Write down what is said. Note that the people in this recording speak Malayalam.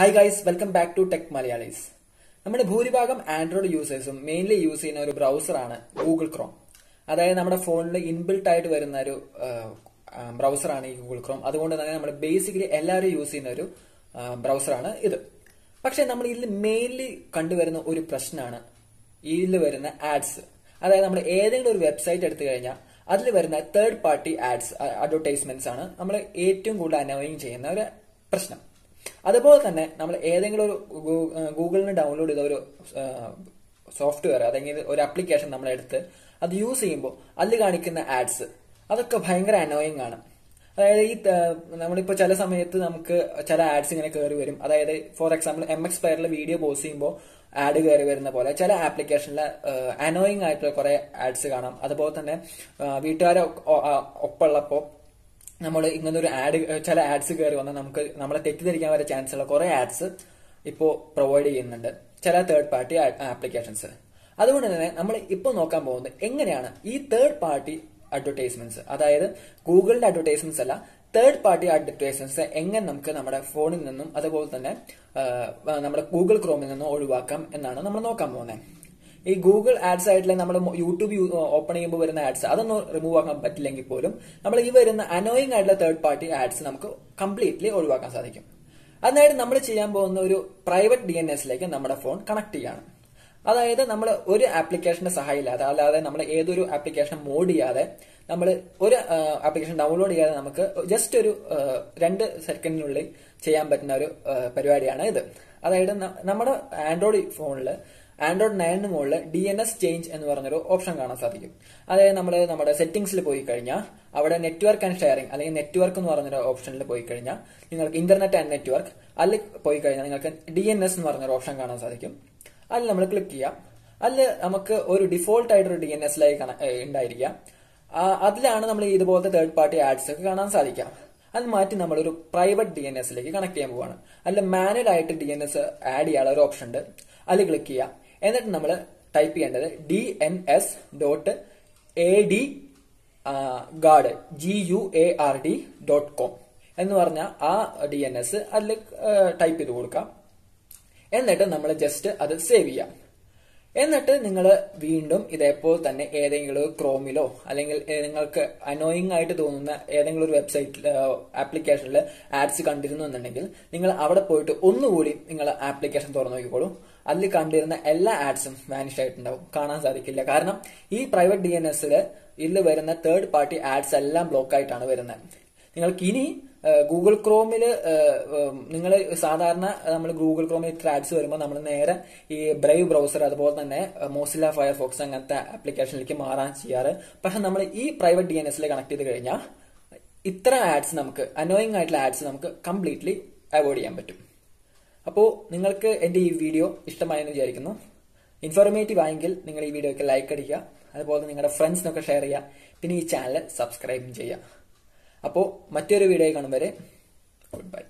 Hi guys welcome back to tech Malayalees നമ്മുടെ ഭൂരിഭാഗം ആൻഡ്രോയിഡ് യൂസേഴ്സും മെയിൻലി യൂസ് ചെയ്യുന്ന ഒരു ബ്രൗസറാണ് ഗൂഗിൾ ക്രോം അതായത് നമ്മുടെ ഫോണിൽ ഇൻബിൽട്ട് ആയിട്ട് വരുന്ന ഒരു ബ്രൗസറാണ് ഈ ഗൂഗിൾ ക്രോം അതുകൊണ്ട് തന്നെ നമ്മൾ ബേസിക്കലി എല്ലാവരും യൂസ് ചെയ്യുന്ന ഒരു ബ്രൗസറാണ് ഇത്. പക്ഷേ നമ്മൾ ഇതിൽ മെയിൻലി കണ്ടുവരുന്ന ഒരു പ്രശ്നമാണ് ഇതിൽ വരുന്ന ആഡ്സ് അതായത് നമ്മൾ ഏതെങ്കിലും ഒരു വെബ്സൈറ്റ് എടുത്തു കഴിഞ്ഞാൽ അതിൽ വരുന്ന തേർഡ് പാർട്ടി ആഡ്സ് അഡ്വർടൈസ്മെന്റ്സ് ആണ് നമ്മൾ ഏറ്റവും കൂടുതൽ അനോയിങ് ചെയ്യുന്ന ഒരു പ്രശ്നം. അതുപോലെ തന്നെ നമ്മൾ ഏതെങ്കിലും ഒരു ഗൂഗിളിന് ഡൗൺലോഡ് ചെയ്ത ഒരു സോഫ്റ്റ്വെയർ അല്ലെങ്കിൽ ഒരു ആപ്ലിക്കേഷൻ നമ്മൾ എടുത്ത് അത് യൂസ് ചെയ്യുമ്പോൾ അതിൽ കാണിക്കുന്ന ആഡ്സ് അതൊക്കെ ഭയങ്കര അനോയിങ് ആണ്. അതായത് ഈ നമ്മളിപ്പോൾ ചില സമയത്ത് നമുക്ക് ചില ആഡ്സ് ഇങ്ങനെ കയറി വരും. അതായത് ഫോർ എക്സാമ്പിൾ എം എക്സ് പ്ലെയറിൽ വീഡിയോ പോസ്റ്റ് ചെയ്യുമ്പോൾ ആഡ് കയറി വരുന്ന പോലെ ചില ആപ്ലിക്കേഷനിലെ അനോയിങ് ആയിട്ടുള്ള കുറെ ആഡ്സ് കാണാം. അതുപോലെ തന്നെ വീട്ടുകാരെ ഒപ്പമുള്ളപ്പോൾ നമ്മൾ ഇങ്ങനെ ഒരു ആഡ് ചില ആഡ്സ് കയറി വന്നാൽ നമുക്ക് നമ്മളെ തെറ്റിദ്ധരിക്കാൻ വരെ ചാൻസ് ഉള്ള കുറെ ആഡ്സ് ഇപ്പോൾ പ്രൊവൈഡ് ചെയ്യുന്നുണ്ട്. ചില തേർഡ് പാർട്ടി ആപ്ലിക്കേഷൻസ് അതുകൊണ്ട് തന്നെ നമ്മൾ ഇപ്പോൾ നോക്കാൻ പോകുന്നത് എങ്ങനെയാണ് ഈ തേർഡ് പാർട്ടി അഡ്വർടൈസ്മെന്റ്സ് അതായത് ഗൂഗിളിന്റെ അഡ്വർടൈസ്മെന്റ്സ് അല്ല തേർഡ് പാർട്ടി അഡ്വർടൈസ്മെന്റ്സ് എങ്ങനെ നമുക്ക് നമ്മുടെ ഫോണിൽ നിന്നും അതുപോലെ തന്നെ നമ്മുടെ ഗൂഗിൾ ക്രോമിൽ നിന്നും ഒഴിവാക്കാം എന്നാണ് നമ്മൾ നോക്കാൻ പോകുന്നത്. ഈ ഗൂഗിൾ ആഡ്സ് ആയിട്ടുള്ള നമ്മൾ യൂട്യൂബ് ഓപ്പൺ ചെയ്യുമ്പോൾ വരുന്ന ആഡ്സ് അതൊന്നും റിമൂവ് ആക്കാൻ പറ്റില്ലെങ്കിൽ പോലും നമ്മൾ ഈ വരുന്ന അനോയിങ് ആയിട്ടുള്ള തേർഡ് പാർട്ടി ആഡ്സ് നമുക്ക് കംപ്ലീറ്റ്ലി ഒഴിവാക്കാൻ സാധിക്കും. അതിനായിട്ട് നമ്മൾ ചെയ്യാൻ പോകുന്ന ഒരു പ്രൈവറ്റ് ഡി എൻ എസിലേക്ക് നമ്മുടെ ഫോൺ കണക്ട് ചെയ്യാണ്. അതായത് നമ്മൾ ഒരു ആപ്ലിക്കേഷന്റെ സഹായമില്ലാതെ അല്ലാതെ നമ്മൾ ഏതൊരു ആപ്ലിക്കേഷൻ മോഡ് ചെയ്യാതെ നമ്മൾ ഒരു ആപ്ലിക്കേഷൻ ഡൗൺലോഡ് ചെയ്യാതെ നമുക്ക് ജസ്റ്റ് ഒരു രണ്ട് സെക്കൻഡിനുള്ളിൽ ചെയ്യാൻ പറ്റുന്ന ഒരു പരിപാടിയാണ് ഇത്. അതായത് നമ്മുടെ ആൻഡ്രോയിഡ് ഫോണിൽ ആൻഡ്രോയിഡ് നയനിന് മുകളിൽ ഡി എൻ എസ് ചേഞ്ച് എന്ന് പറഞ്ഞൊരു ഓപ്ഷൻ കാണാൻ സാധിക്കും. അതായത് നമ്മൾ നമ്മുടെ സെറ്റിംഗ്സിൽ പോയി കഴിഞ്ഞാൽ അവിടെ നെറ്റ്വർക്ക് ആൻഡ് ഷെയറിംഗ് അല്ലെങ്കിൽ നെറ്റ്വർക്ക് എന്ന് പറഞ്ഞൊരു ഓപ്ഷനിൽ പോയി കഴിഞ്ഞാൽ നിങ്ങൾക്ക് ഇന്റർനെറ്റ് ആൻഡ് നെറ്റ്വർക്ക് അതിൽ പോയി കഴിഞ്ഞാൽ നിങ്ങൾക്ക് ഡി എൻ എസ് എന്ന് പറഞ്ഞൊരു ഓപ്ഷൻ കാണാൻ സാധിക്കും. അതിൽ നമ്മൾ ക്ലിക്ക് ചെയ്യാം. അതിൽ നമുക്ക് ഒരു ഡിഫോൾട്ട് ആയിട്ടൊരു ഡി എൻ എസ് ലൈ ഉണ്ടായിരിക്കാം അതിലാണ് നമ്മൾ ഇതുപോലത്തെ തേർഡ് പാർട്ടി ആഡ്സ് ഒക്കെ കാണാൻ സാധിക്കാം. അത് മാറ്റി നമ്മൾ ഒരു പ്രൈവറ്റ് ഡി എൻ എസിലേക്ക് കണക്ട് ചെയ്യാൻ പോവാണ്. അതിൽ മാനുവൽ ആയിട്ട് ഡി എൻ എസ് ആഡ് ചെയ്യാനുള്ള ഒരു ഓപ്ഷൻ ഉണ്ട്. അതിൽ ക്ലിക്ക് ചെയ്യാം. എന്നിട്ട് നമ്മൾ ടൈപ്പ് ചെയ്യേണ്ടത് D N S dot A D guard G U A R D dot com എന്ന് പറഞ്ഞ ആ ഡി എൻ എസ് അതിൽ ടൈപ്പ് ചെയ്ത് കൊടുക്കാം. എന്നിട്ട് നമ്മൾ ജസ്റ്റ് അത് സേവ് ചെയ്യാം. എന്നിട്ട് നിങ്ങൾ വീണ്ടും ഇതേപോലെ തന്നെ ഏതെങ്കിലും ക്രോമിലോ അല്ലെങ്കിൽ നിങ്ങൾക്ക് അനോയിങ് ആയിട്ട് തോന്നുന്ന ഏതെങ്കിലും ഒരു വെബ്സൈറ്റിൽ ആപ്ലിക്കേഷനിൽ ആഡ്സ് കണ്ടിരുന്നു എന്നുണ്ടെങ്കിൽ നിങ്ങൾ അവിടെ പോയിട്ട് ഒന്നുകൂടി നിങ്ങൾ ആപ്ലിക്കേഷൻ തുറന്നു നോക്കിക്കോളൂ. അതിൽ കണ്ടിരുന്ന എല്ലാ ആഡ്സും വാനിഷ് ആയിട്ടുണ്ടാവും. കാണാൻ സാധിക്കില്ല. കാരണം ഈ പ്രൈവറ്റ് ഡി എൻ ഇതിൽ വരുന്ന തേർഡ് പാർട്ടി ആഡ്സ് എല്ലാം ബ്ലോക്ക് ആയിട്ടാണ് വരുന്നത്. നിങ്ങൾക്ക് ഇനി ഗൂഗിൾ ക്രോമിൽ നിങ്ങൾ സാധാരണ നമ്മൾ ഗൂഗിൾ ക്രോമിൽ ഇത്ര ആഡ്സ് വരുമ്പോൾ നമ്മൾ നേരെ ഈ ബ്രൈവ് ബ്രൗസർ അതുപോലെ തന്നെ മോസില ഫയർഫോക്സ് അങ്ങനത്തെ ആപ്ലിക്കേഷനിലേക്ക് മാറാൻ ചെയ്യാറ്. പക്ഷെ നമ്മൾ ഈ പ്രൈവറ്റ് ഡി എൻ എസിൽ കണക്ട് ചെയ്ത് കഴിഞ്ഞാൽ ഇത്ര ആഡ്സ് നമുക്ക് അനോയിങ് ആയിട്ടുള്ള ആഡ്സ് നമുക്ക് കംപ്ലീറ്റ്ലി അവോയ്ഡ് ചെയ്യാൻ പറ്റും. അപ്പോൾ നിങ്ങൾക്ക് എന്റെ ഈ വീഡിയോ ഇഷ്ടമായെന്ന് വിചാരിക്കുന്നു. ഇൻഫോർമേറ്റീവ് ആയെങ്കിൽ നിങ്ങൾ ഈ വീഡിയോയ്ക്ക് ലൈക്ക് അടിക്കുക. അതുപോലെ നിങ്ങളുടെ ഫ്രണ്ട്സിനൊക്കെ ഷെയർ ചെയ്യുക. പിന്നെ ഈ ചാനൽ സബ്സ്ക്രൈബും ചെയ്യുക. അപ്പോൾ മറ്റൊരു വീഡിയോ കാണും വരെ ഗുഡ് ബൈ